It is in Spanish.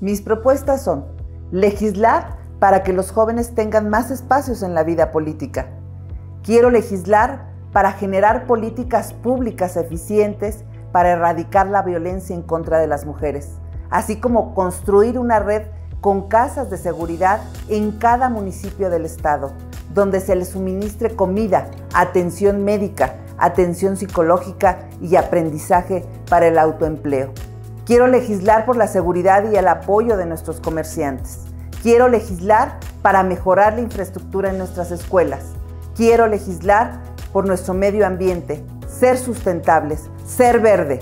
Mis propuestas son legislar para que los jóvenes tengan más espacios en la vida política. Quiero legislar para generar políticas públicas eficientes para erradicar la violencia en contra de las mujeres, así como construir una red con casas de seguridad en cada municipio del estado, donde se les suministre comida, atención médica, atención psicológica y aprendizaje para el autoempleo. Quiero legislar por la seguridad y el apoyo de nuestros comerciantes. Quiero legislar para mejorar la infraestructura en nuestras escuelas. Quiero legislar por nuestro medio ambiente, ser sustentables, ser verde,